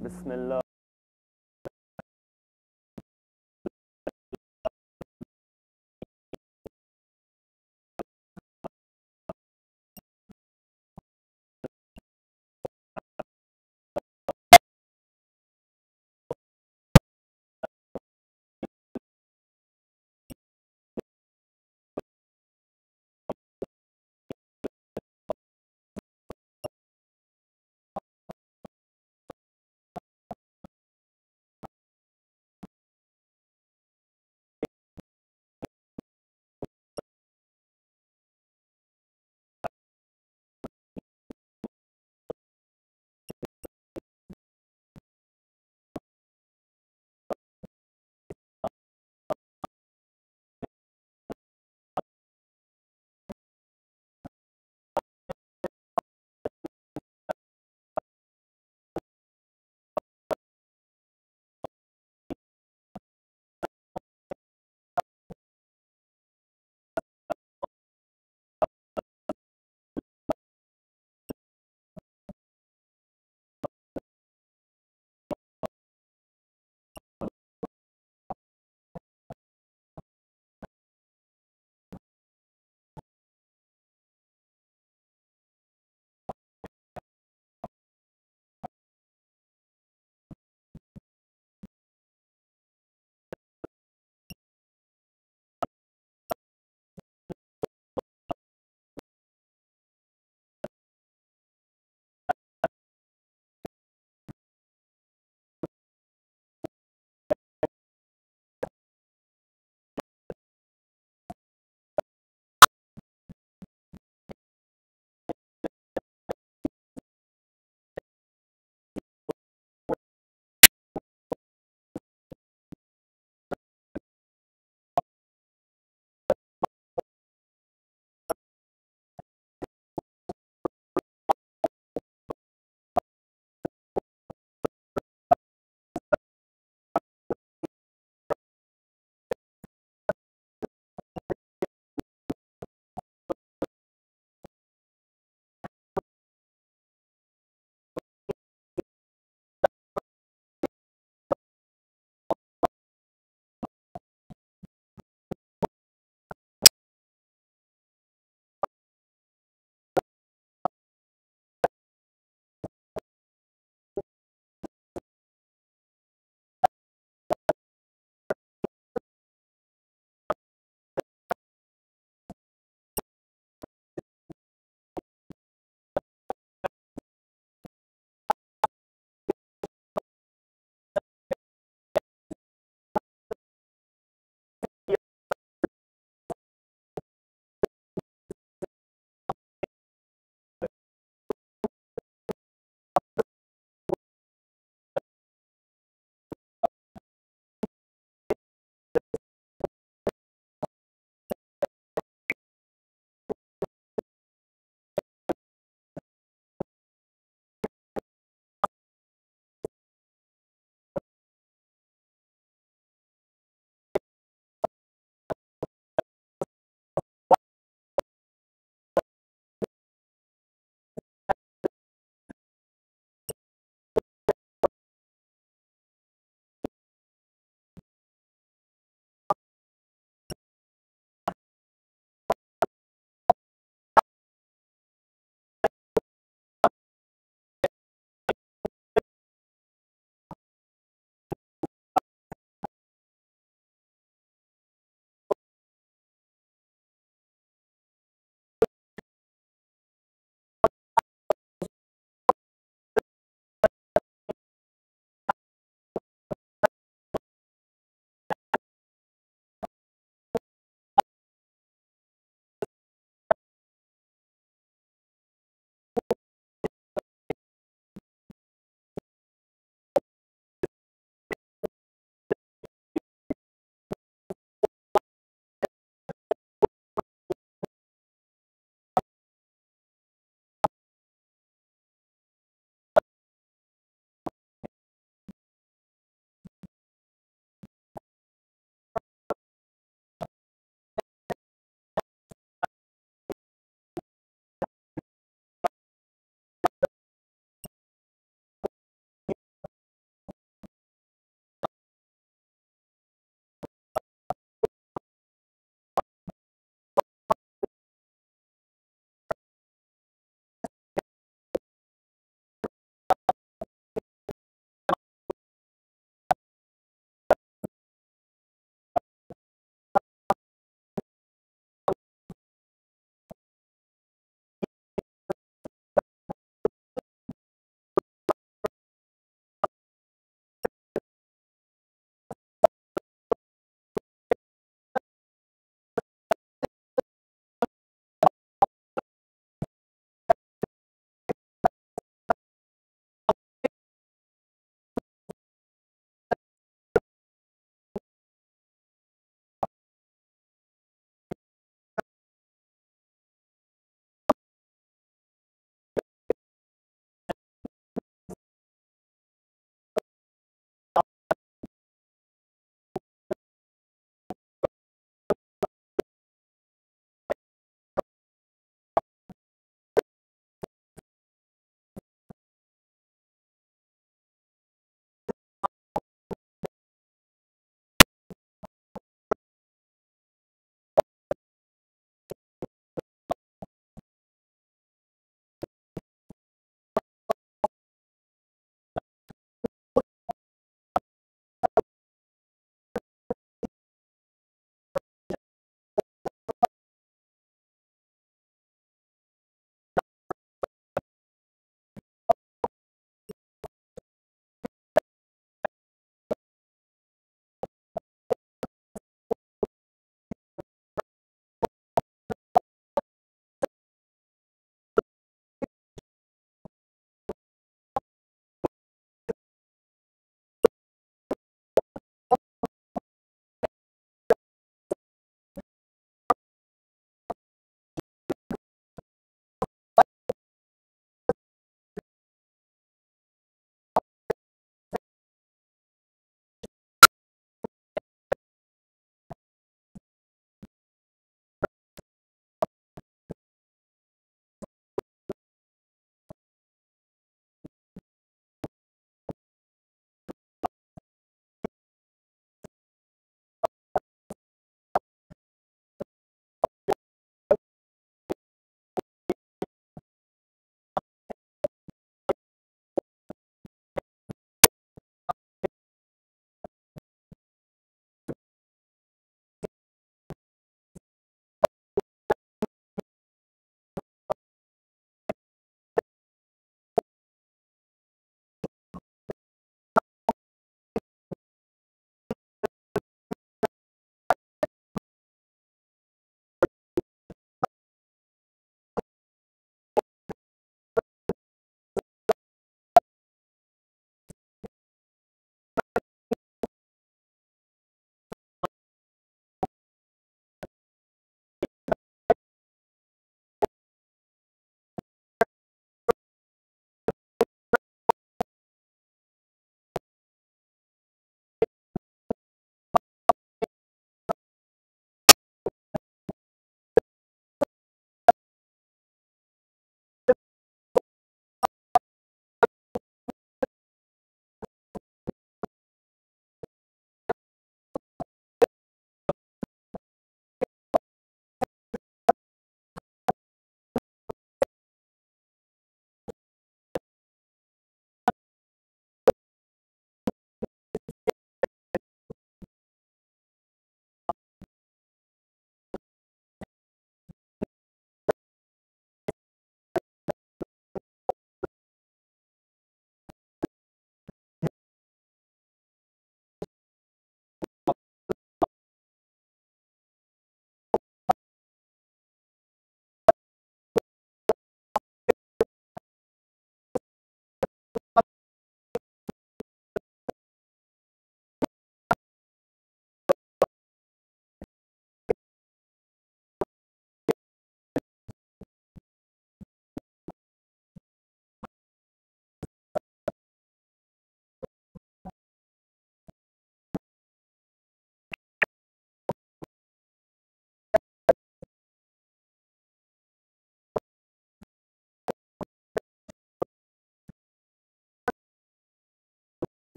بسم الله.